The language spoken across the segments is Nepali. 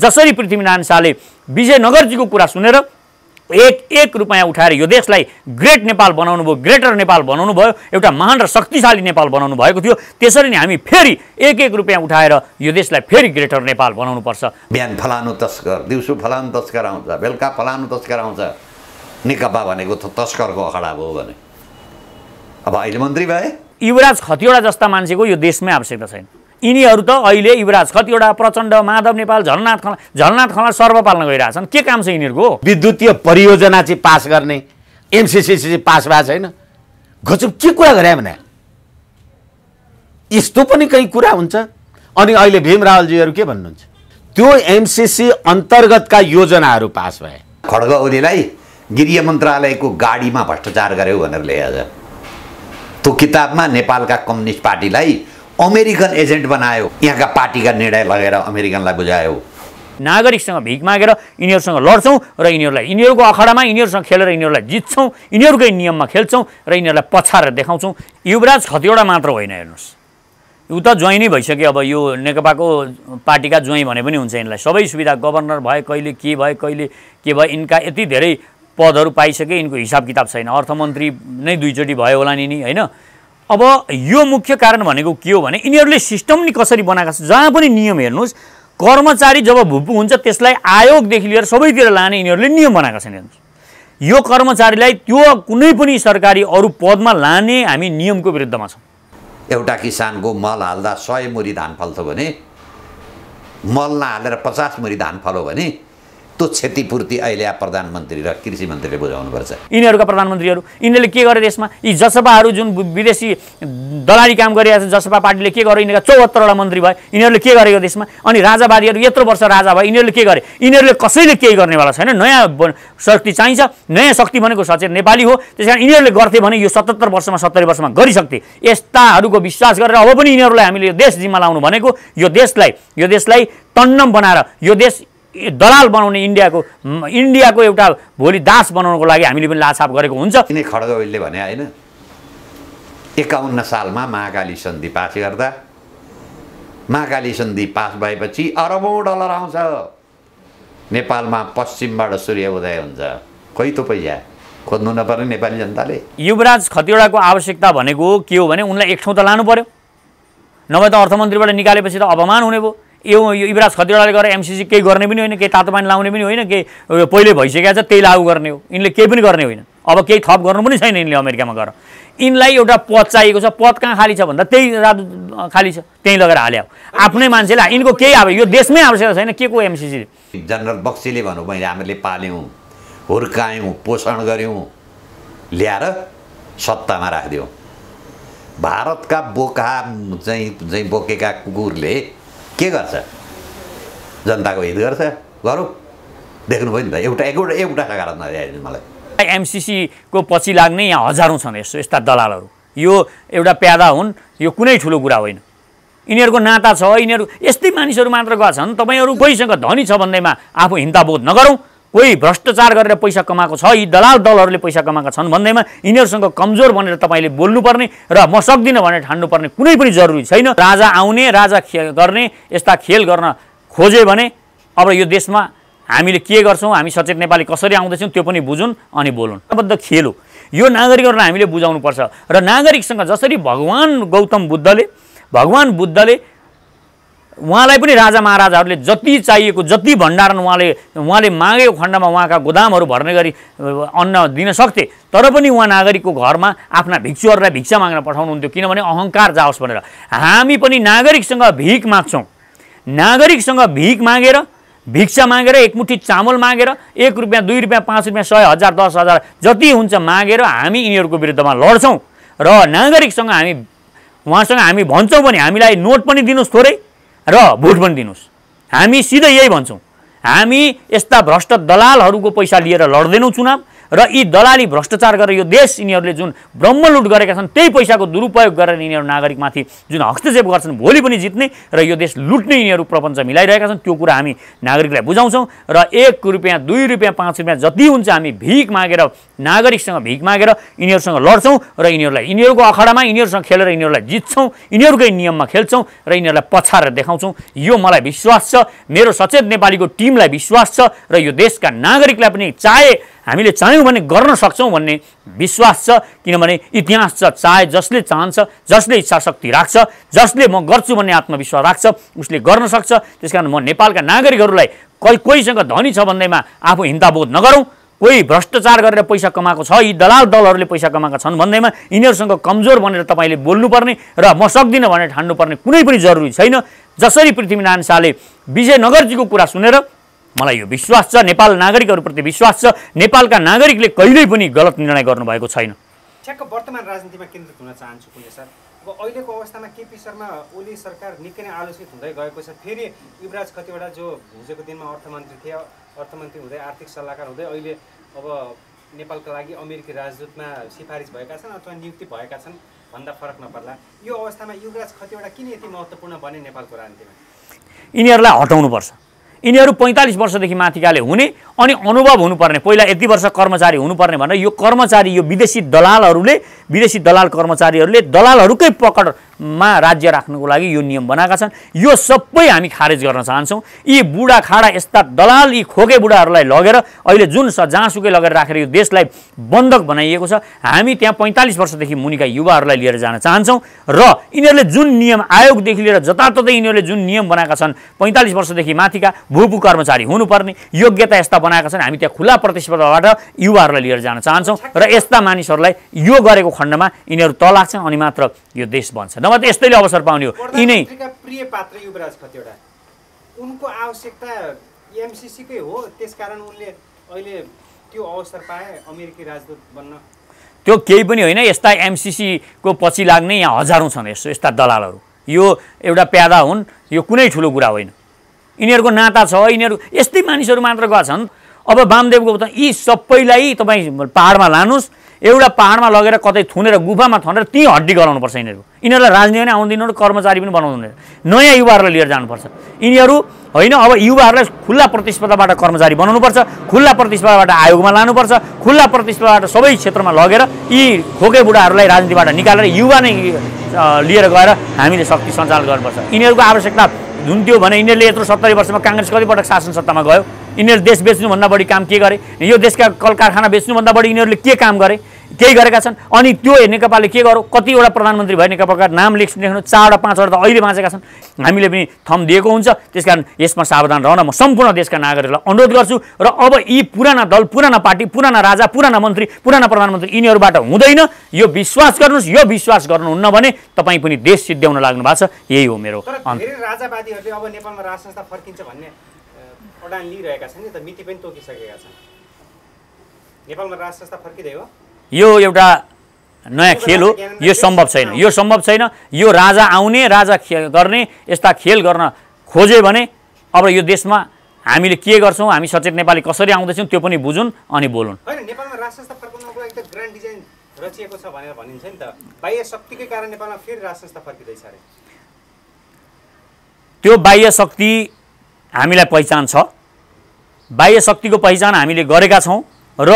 जसरी पृथ्वीनारायण शाहले विजयनगरजीको कुरा सुनेर एक एक रुपियाँ उठाएर यो देशलाई ग्रेट नेपाल बनाउनु भयो ग्रेटर नेपाल बनाउनु भयो एउटा महान र शक्तिशाली नेपाल बनाउनु भएको थियो। त्यसरी नै हामी फेरि एक एक रुपियाँ उठाएर यो देशलाई फेरि ग्रेटर नेपाल बनाउनुपर्छ। बिहान फलानु तस्कर दिउँसो फलानु तस्कर आउँछ बेलुका फलानु तस्कर आउँछ। नेकपा भनेको त तस्करको अखडा भयो भने। अब अहिले मन्त्री भए? युवराज खतिवडा जस्ता मान्छेको यो देशमै आवश्यकता छैन। यिनीहरू त अहिले युवराज खतिवडा प्रचण्ड माधव नेपाल झलनाथ खला झलनाथ खला सर्व पाल्न गइरहेछन्। के काम छ यिनीहरूको? विद्युतीय परियोजना चाहिँ पास गर्ने एमसिसी चाहिँ पास भएको छैन। गजब के कुरा गरे भने? यस्तो पनि कहीँ कुरा हुन्छ। अनि अहिले भीम रावलजीहरू के भन्नुहुन्छ? त्यो एमसिसी अन्तर्गतका योजनाहरू पास भए। खड्ग ओलीलाई गृह मन्त्रालयको गाडीमा भ्रष्टाचार गर्यो भनेर ल्याएछ त्यो किताबमा नेपालका कम्युनिस्ट पार्टीलाई अमेरिकन एजेन्ट बनायो। यहाँका पार्टीका निर्णय लगेर अमेरिकनलाई बुझायो। नागरिकसँग भिख मागेर यिनीहरूसँग लड्छौँ र यिनीहरूलाई यिनीहरूको अखाडामा यिनीहरूसँग खेलेर यिनीहरूलाई जित्छौँ यिनीहरूकै नियममा खेल्छौँ र यिनीहरूलाई पछारेर देखाउँछौँ। युवराज खतिवडा मात्र होइन हेर्नुहोस्। ऊ त ज्वाइँ नै भइसक्यो। अब यो नेकपाको पार्टीका ज्वाइँ भने पनि हुन्छ यिनलाई। सबै सुविधा गभर्नर भए कहिले के भए कहिले के भए यिनका यति धेरै पदहरू पाइसके यिनको हिसाब किताब छैन। अर्थमन्त्री नै दुईचोटि भयो होला नि होइन? अब यो मुख्य कारण भनेको के हो भने यिनीहरूले सिस्टम नि कसरी बनाएका छ जहाँ पनि नियम हेर्नुहोस् कर्मचारी जब भुप्पु हुन्छ त्यसलाई आयोगदेखि लिएर सबैतिर लाने यिनीहरूले नियम बनाएका छन् हेर्नुहोस्। यो कर्मचारीलाई त्यो कुनै पनि सरकारी अरू पदमा लाने हामी नियमको विरुद्धमा छौँ। एउटा किसानको मल हाल्दा सय मुरी धान फल्छ भने मल नहालेर पचास मुरी धान फल्यो भने त्यो क्षतिपूर्ति अहिले प्रधानमन्त्री र कृषि मन्त्रीले बुझाउनुपर्छ। यिनीहरूका प्रधानमन्त्रीहरू यिनीहरूले के गरे देशमा यी जसपाहरू जुन विदेशी दलाली काम गरिरहेको छ जसपा पार्टीले के गर्यो यिनीहरूका चौहत्तरवटा मन्त्री भए यिनीहरूले के गरेको देशमा? अनि राजावादीहरू यत्रो वर्ष राजा भए यिनीहरूले के गरे? यिनीहरूले कसैले केही गर्नेवाला छैन। नयाँ शक्ति चाहिन्छ नयाँ शक्ति भनेको सचेत नेपाली हो। त्यस कारण यिनीहरूले गर्थे भने यो सतहत्तर वर्षमा सत्तरी वर्षमा गरिसक्थे। यस्ताहरूको विश्वास गरेर अब पनि यिनीहरूलाई हामीले देश जिम्मा लाउनु भनेको यो देशलाई यो देशलाई तन्नम बनाएर यो देश दलाल बनाउने इन्डियाको इन्डियाको एउटा भोलि दास बनाउनको लागि हामीले पनि लाछाप गरेको हुन्छ। खड्गवेलले भने होइन। एकाउन्न सालमा महाकाली सन्धि पास गर्दा महाकाली सन्धि पास भएपछि अरबौँ डलर आउँछ। नेपालमा पश्चिमबाट सूर्य उदय हुन्छ। खोइ त पैसा। खोज्नु नपर्ने नेपाली जनताले। युवराज खतिवडाको आवश्यकता भनेको के हो भने उनलाई एक ठाउँ त लानु पर्यो। नभए त अर्थमन्त्रीबाट निकालेपछि त अपमान हुने भयो। यो युवराज खतिवडाले गरेर एमसिसी केही गर्ने पनि होइन केही तातो पानी लाउने पनि होइन केही पहिले भइसकेको छ त्यही लागु गर्ने हो। यिनले केही पनि गर्ने होइन। अब केही थप गर्नु पनि छैन यिनले अमेरिकामा गएर। यिनलाई एउटा पद चाहिएको छ। पद कहाँ खाली छ भन्दा त्यही राजु खाली छ। त्यहीँ लगेर हाल्यो। आफ्नै मान्छेले यिनको केही अब यो देशमै आवश्यकता छैन। के को एमसिसी जनरल बक्सीले भनौँ मैले हामीले पाल्यौँ हुर्कायौँ पोषण गऱ्यौँ ल्याएर सत्तामा राखिदियौँ। भारतका बोका चाहिँ बोकेका कुकुरले के गर्छ? जनताको हित गर्छ? गरौँ। देख्नुभयो नि त एउटा एउटा एउटा सकारात्मक आइदिनु मलाई। एमसिसीको पछि लाग्ने यहाँ हजारौँ छन् यस्तो यस्ता दलालहरू। यो एउटा प्यादा हुन् यो कुनै ठुलो कुरा होइन। यिनीहरूको नाता छ यिनीहरू यस्तै मानिसहरू मात्र गएको छन् तपाईँहरू कोहीसँग धनी छ भन्दैमा आफू हिन्ताबोध नगरौँ। कोही भ्रष्टाचार गरेर पैसा कमाएको छ यी दलाल दलहरूले पैसा कमाएका छन् भन्दैमा यिनीहरूसँग कमजोर भनेर तपाईँले बोल्नुपर्ने र म सक्दिनँ भनेर ठान्नुपर्ने कुनै पनि जरुरी छैन। राजा आउने राजा खे गर्ने यस्ता खेल गर्न खोज्यो भने अब यो देशमा हामीले के गर्छौँ हामी सचेत नेपाली कसरी आउँदैछौँ त्यो पनि बुझौँ अनि बोलौँ बद्ध खेल हो। यो नागरिकहरूलाई हामीले बुझाउनुपर्छ। र नागरिकसँग जसरी भगवान् गौतम बुद्धले भगवान् बुद्धले उहाँलाई पनि राजा महाराजाहरूले जति चाहिएको जति भण्डारण उहाँले उहाँले मागेको खण्डमा उहाँका गोदामहरू भर्ने गरी अन्न दिन सक्थे तर पनि उहाँ नागरिकको घरमा आफ्ना भिक्षुहरूलाई भिक्षा माग्न पठाउनुहुन्थ्यो किनभने अहङ्कार जाओस् भनेर। हामी पनि नागरिकसँग भिख माग्छौँ। नागरिकसँग भिख मागेर भिक्षा मागेर एकमुठी चामल मागेर एक रुपियाँ दुई रुपियाँ पाँच रुपियाँ सय हजार दस हजार जति हुन्छ मागेर हामी यिनीहरूको विरुद्धमा लड्छौँ। र नागरिकसँग हामी उहाँसँग हामी भन्छौँ भने हामीलाई नोट पनि दिनुहोस् थोरै। र भोट पनि दिनुहोस्। हामी सिधै यही भन्छौँ। हामी यस्ता भ्रष्ट दलालहरूको पैसा लिएर लड्दैनौँ चुनाव। र यी दलाली भ्रष्टाचार गरेर यो देश यिनीहरूले जुन ब्रह्मलुट गरेका छन् त्यही पैसाको दुरुपयोग गरेर यिनीहरू नागरिकमाथि जुन हस्तक्षेप गर्छन् भोलि पनि जित्ने र यो देश लुट्ने यिनीहरू प्रपञ्च मिलाइरहेका छन् त्यो कुरा हामी नागरिकलाई बुझाउँछौँ। र एक रुपियाँ दुई रुपियाँ पाँच रुपियाँ जति हुन्छ हामी भिख मागेर नागरिकसँग भिख मागेर यिनीहरूसँग लड्छौँ र यिनीहरूलाई यिनीहरूको अखाडामा यिनीहरूसँग खेलेर यिनीहरूलाई जित्छौँ यिनीहरूकै नियममा खेल्छौँ र यिनीहरूलाई पछारेर देखाउँछौँ। यो मलाई विश्वास छ मेरो सचेत नेपालीको टिमलाई विश्वास छ र यो देशका नागरिकलाई पनि चाहे हामीले चाह्यौँ भने गर्न सक्छौँ भन्ने विश्वास छ किनभने इतिहास छ चाहे जसले चाहन्छ जसले इच्छा शक्ति राख्छ जसले म गर्छु भन्ने आत्मविश्वास राख्छ उसले गर्न सक्छ। त्यस म नेपालका नागरिकहरूलाई कोही कोहीसँग धनी छ भन्दैमा आफू हिन्ताबोध नगरौँ। कोही भ्रष्टाचार गरेर पैसा कमाएको छ यी दलाल दलहरूले पैसा कमाएका छन् भन्दैमा यिनीहरूसँग कमजोर भनेर तपाईँले बोल्नुपर्ने र म सक्दिनँ भनेर ठान्नुपर्ने कुनै पनि जरुरी छैन। जसरी पृथ्वीनारायण शाहले विजयनगरजीको कुरा सुनेर मलाई यो विश्वास छ नेपाल नागरिकहरूप्रति विश्वास छ नेपालका नागरिकले कहिल्यै पनि गलत निर्णय गर्नुभएको छैन। ठ्याक्क वर्तमान राजनीतिमा केन्द्रित हुन चाहन्छु कुनै सर। अब अहिलेको अवस्थामा केपी शर्मा ओली सरकार निकै नै आलोचित हुँदै गएको छ। फेरि युवराज कतिवटा जो हिजोको दिनमा अर्थमन्त्री थिए अर्थमन्त्री हुँदै आर्थिक सल्लाहकार हुँदै अहिले अब नेपालका लागि अमेरिकी राजदूतमा सिफारिस भएका छन् अथवा नियुक्ति भएका छन् भन्दा फरक नपर्ला। यो अवस्थामा युवराज कतिवटा किन यति महत्त्वपूर्ण बने नेपालको राजनीतिमा? यिनीहरूलाई हटाउनुपर्छ। यिनीहरू पैँतालिस वर्षदेखि माथिकाले हुने अनि अनुभव हुनुपर्ने पहिला यति वर्ष कर्मचारी हुनुपर्ने भनेर यो कर्मचारी यो विदेशी दलालहरूले विदेशी दलाल कर्मचारीहरूले दलालहरूकै पकडमा राज्य राख्नुको लागि यो नियम बनाएका छन्। यो सबै हामी खारेज गर्न चाहन्छौँ। यी बुढा खाडा यस्ता दलाल यी खोके बुढाहरूलाई लगेर अहिले जुन स जहाँसुकै लगेर राखेर यो देशलाई बन्धक बनाइएको छ हामी त्यहाँ पैँतालिस वर्षदेखि मुनिका युवाहरूलाई लिएर जान चाहन्छौँ र यिनीहरूले जुन नियम आयोगदेखि लिएर जताततै यिनीहरूले जुन नियम बनाएका छन् पैँतालिस वर्षदेखि माथिका भूपू कर्मचारी हुनुपर्ने योग्यता यस्ता बनाएका छन् हामी त्यहाँ खुला प्रतिस्पर्धाबाट युवाहरूलाई लिएर जान चाहन्छौँ र यस्ता मानिसहरूलाई यो गरेको खण्डमा यिनीहरू त लाग्छन् अनि मात्र यो देश बन्छ। नभए त यस्तैले अवसर पाउने हो। यिनै प्रिय पात्र युवराज कतिवटा? उनको आवश्यकता एमसिसीकै हो त्यसकारण उनले अहिले त्यो अवसर पाए अमेरिकी राजदूत बन्न। त्यो केही पनि होइन यस्ता एमसिसीको पछि लाग्ने यहाँ हजारौँ छन् यस्तो यस्ता दलालहरू। यो एउटा प्यादा हुन् यो कुनै ठुलो कुरा होइन। यिनीहरूको नाता छ यिनीहरू यस्तै मानिसहरू मात्र गएका छन् अब वामदेवको त यी सबैलाई तपाईँ पाहाडमा लानुहोस्। एउटा पाहाडमा लगेर कतै थुनेर गुफामा थनेर त्यहीँ हड्डी गराउनुपर्छ यिनीहरू। यिनीहरूलाई राजनीति पनि आउँदैन कर्मचारी पनि बनाउँदैन नयाँ युवाहरूलाई लिएर जानुपर्छ। यिनीहरू होइन अब युवाहरूलाई खुल्ला प्रतिस्पर्धाबाट कर्मचारी बनाउनुपर्छ खुल्ला प्रतिस्पर्धाबाट आयोगमा लानुपर्छ खुल्ला प्रतिस्पर्धाबाट सबै क्षेत्रमा लगेर यी खोके बुढाहरूलाई राजनीतिबाट निकालेर युवा नै लिएर गएर हामीले शक्ति सञ्चालन गर्नुपर्छ। यिनीहरूको आवश्यकता हुन्थ्यो भने यिनीहरूले यत्रो सत्तरी वर्षमा काङ्ग्रेस कतिपटक शासन सत्तामा गयो। यिनीहरू देश बेच्नुभन्दा बढी काम के गरे? यो देशका कल कारखाना बेच्नुभन्दा बढी यिनीहरूले के काम गरे? केही गरेका छन्। अनि त्यो नेकपाले के गरौँ कतिवटा प्रधानमन्त्री भए नेकपाका नाम लेख लेख्नु चारवटा पाँचवटा त अहिले बाँचेका छन्। हामीले पनि थम दिएको हुन्छ। त्यस कारण यसमा सावधान रहन म सम्पूर्ण देशका नागरिकलाई अनुरोध गर्छु। र अब यी पुराना दल पुराना पार्टी पुराना राजा पुराना मन्त्री पुराना प्रधानमन्त्री यिनीहरूबाट हुँदैन। यो विश्वास गर्नुहोस्। यो विश्वास गर्नुहुन्न भने तपाईँ पनि देश सिद्ध्याउन लाग्नु भएको छ। यही हो मेरो अडान लिइरहेका छन् नि त मिति पनि तोकिसकेका छन्। नेपालमा राज संस्था फर्किँदै हो? यो एउटा नयाँ खेल हो। यो सम्भव छैन। यो सम्भव छैन। यो राजा आउने राजा गर्ने यस्ता खेल गर्न खोज्यो भने अब यो देशमा हामीले के गर्छौँ हामी सचेत नेपाली कसरी आउँदैछौँ त्यो पनि बुझुन् अनि बोलुन्। होइन नेपालमा फर्काउनको लागि त ग्रान्ड डिजाइन रचिएको छ भनेर भनिन्छ नि त। बाह्य शक्तिकै कारण नेपालमा फेरि फर्किँदैछ अरे। त्यो बाह्य शक्ति हामीलाई पहिचान छ। बाह्य शक्तिको पहिचान हामीले गरेका छौँ र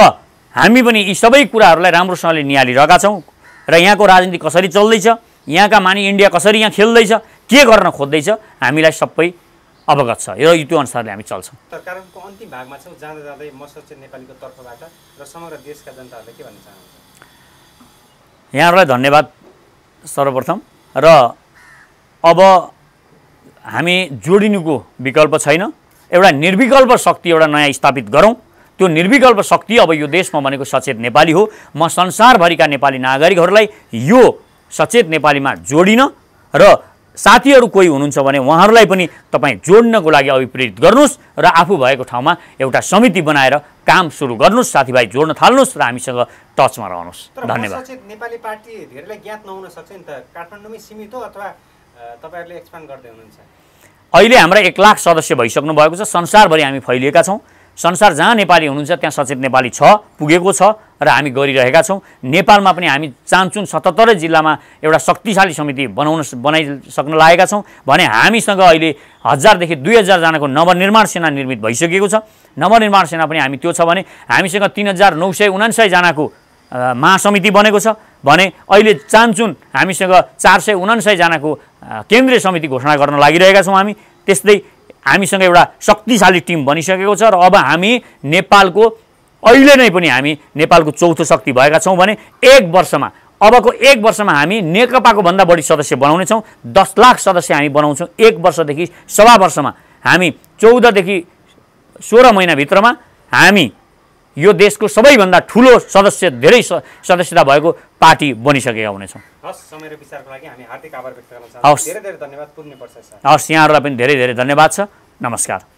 हामी पनि यी सबै कुराहरूलाई राम्रोसँगले निहालिरहेका छौँ र यहाँको राजनीति कसरी चल्दैछ यहाँका मानि इन्डिया कसरी यहाँ खेल्दैछ के गर्न खोज्दैछ हामीलाई सबै अवगत छ। र त्यो अनुसारले हामी चल्छौँ। तर कार्यक्रमको अन्तिम भागमा छौँ जाँदा जाँदै म सचेत नेपालीको तर्फबाट र समग्र देशका जनताहरूले के भन्न चाहनुहुन्छ? यहाँहरूलाई धन्यवाद सर्वप्रथम र अब हामी जोडिनुको विकल्प छैन। एउटा निर्विकल्प शक्ति एउटा नयाँ स्थापित गरौँ। त्यो निर्विकल्प शक्ति अब यो देशमा भनेको सचेत नेपाली हो। म संसारभरिका नेपाली नागरिकहरूलाई यो सचेत नेपालीमा जोडिन र साथीहरू कोही हुनुहुन्छ भने उहाँहरूलाई पनि तपाईँ जोड्नको लागि अभिप्रेरित गर्नुहोस् र आफू भएको ठाउँमा एउटा समिति बनाएर काम सुरु गर्नुहोस् साथीभाइ जोड्न थाल्नुहोस् र हामीसँग टचमा रहनुहोस्। धन्यवाद। नेपाली पार्टी धेरैलाई ज्ञात नहुन सक्छ नि त। काठमाडौँमै सीमित हो अथवा तपाईँहरूले एक्सपान्ड गर्दै हुनुहुन्छ। अहिले हाम्रा एक लाख सदस्य भइसक्नु भएको छ। संसारभरि हामी फैलिएका छौँ। संसार जहाँ नेपाली हुनुहुन्छ त्यहाँ सचेत नेपाली छ पुगेको छ र हामी गरिरहेका छौँ। नेपालमा पनि हामी चान्चुन सतहत्तरै जिल्लामा एउटा शक्तिशाली समिति बनाउन बनाइसक्न लागेका छौँ भने हामीसँग अहिले हजारदेखि दुई हजारजनाको नवनिर्माण सेना निर्मित भइसकेको छ। नवनिर्माण सेना पनि हामी त्यो छ भने हामीसँग तिन हजार नौ सय उनान्सयजनाको महासमिति बनेको छ भने अहिले चान्चुन हामीसँग चार सय उनान्सयजनाको केन्द्रीय समिति घोषणा गर्न लागिरहेका छौँ हामी। त्यस्तै हामीसँग एउटा शक्तिशाली टिम बनिसकेको छ र अब हामी नेपालको अहिले नै पनि हामी नेपालको चौथो शक्ति भएका छौँ भने एक वर्षमा अबको एक वर्षमा हामी नेकपाको भन्दा बढी सदस्य बनाउनेछौँ। दस लाख सदस्य हामी बनाउँछौँ एक वर्षदेखि सवा वर्षमा। हामी चौधदेखि सोह्र महिनाभित्रमा हामी यो देशको सबैभन्दा ठुलो सदस्य धेरै सदस्यता भएको पार्टी बनिसकेका हुनेछौँ हवस् यहाँहरूलाई पनि धेरै धेरै धन्यवाद छ। नमस्कार।